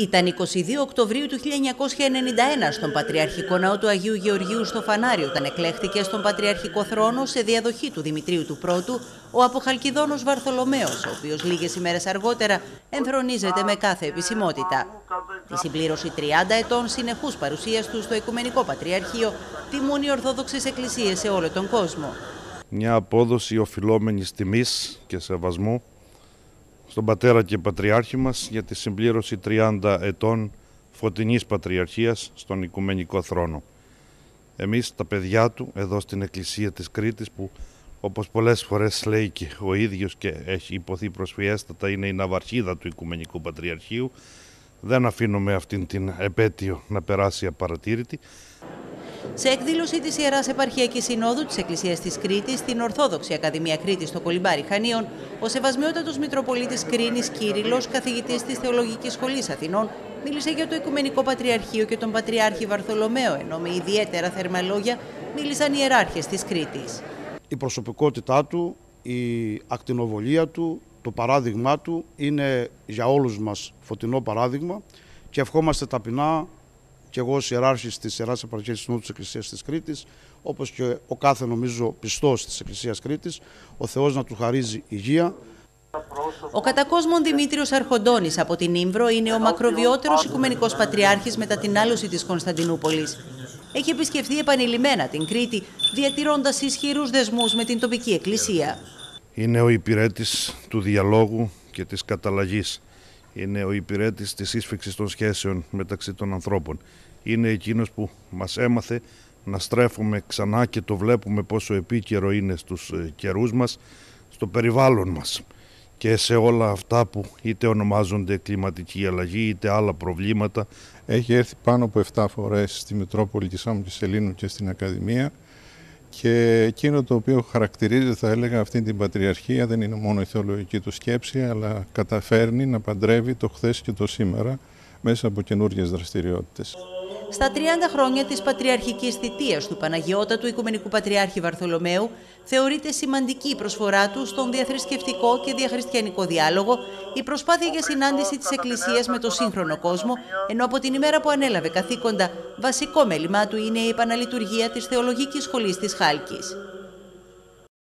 Ήταν 22 Οκτωβρίου του 1991 στον Πατριαρχικό Ναό του Αγίου Γεωργίου στο Φανάριο όταν εκλέχθηκε στον Πατριαρχικό Θρόνο σε διαδοχή του Δημητρίου του Πρώτου ο Αποχαλκιδόνος Βαρθολομέος, ο οποίος λίγες ημέρες αργότερα ενθρονίζεται με κάθε επισημότητα. Τη συμπλήρωση 30 ετών συνεχούς παρουσίας του στο Οικουμενικό Πατριαρχείο τιμούν οι Ορθόδοξες Εκκλησίες σε όλο τον κόσμο. Μια απόδοση οφειλόμενης τιμής και σεβασμού στον πατέρα και πατριάρχη μας για τη συμπλήρωση 30 ετών φωτεινής πατριαρχίας στον Οικουμενικό Θρόνο. Εμείς τα παιδιά του εδώ στην Εκκλησία της Κρήτης που όπως πολλές φορές λέει και ο ίδιος και έχει υποθεί προσφιέστατα είναι η ναυαρχίδα του Οικουμενικού Πατριαρχείου δεν αφήνουμε αυτήν την επέτειο να περάσει απαρατήρητη σε εκδήλωση της Ιεράς Επαρχιακής Συνόδου της Εκκλησίας της Κρήτης στην Ορθόδοξη Ακαδημία Κρήτη στο Κολυμπάρι Χανίων, ο Σεβασμιότατος Μητροπολίτης Κρίνης Κύριλο, καθηγητής της Θεολογικής Σχολής Αθηνών, μίλησε για το Οικουμενικό Πατριαρχείο και τον Πατριάρχη Βαρθολομαίο, ενώ με ιδιαίτερα θερμά λόγια μίλησαν οι ιεράρχες της Κρήτης. Η προσωπικότητά του, η ακτινοβολία του, το παράδειγμά του είναι για όλους μας φωτεινό παράδειγμα και ευχόμαστε ταπεινά και εγώ ως ιεράρχης της Ιεράς Επαρχίας Συνόδου της Εκκλησίας της Κρήτης, όπως και ο κάθε νομίζω πιστός της Εκκλησίας Κρήτης, ο Θεός να του χαρίζει υγεία. Ο κατακόσμων Δημήτριος Αρχοντώνης από την Ήμβρο είναι ο μακροβιότερος Οικουμενικός Πατριάρχης μετά την άλωση της Κωνσταντινούπολης. Έχει επισκεφθεί επανειλημμένα την Κρήτη, διατηρώντας ισχυρούς δεσμούς με την τοπική εκκλησία. Είναι ο υπηρέτης του διαλόγου και της καταλλαγής είναι ο υπηρέτης της ίσφυξης των σχέσεων μεταξύ των ανθρώπων. Είναι εκείνος που μας έμαθε να στρέφουμε ξανά και το βλέπουμε πόσο επίκαιρο είναι στους ε, καιρούς μας, στο περιβάλλον μας και σε όλα αυτά που είτε ονομάζονται κλιματική αλλαγή είτε άλλα προβλήματα. Έχει έρθει πάνω από 7 φορές στη Μητρόπολη της Άμμου και Σελήνου και στην Ακαδημία και εκείνο το οποίο χαρακτηρίζει, θα έλεγα, αυτή την πατριαρχία δεν είναι μόνο η θεολογική του σκέψη, αλλά καταφέρνει να παντρεύει το χθες και το σήμερα μέσα από καινούργιες δραστηριότητες. Στα 30 χρόνια της πατριαρχικής θητείας του Παναγιώτα του Οικουμενικού Πατριάρχη Βαρθολομαίου θεωρείται σημαντική η προσφορά του στον διαθρησκευτικό και διαχριστιανικό διάλογο, η προσπάθεια για συνάντηση της Εκκλησίας με το σύγχρονο κόσμο, ενώ από την ημέρα που ανέλαβε καθήκοντα, βασικό μέλημά του είναι η επαναλειτουργία της Θεολογικής Σχολής της Χάλκης.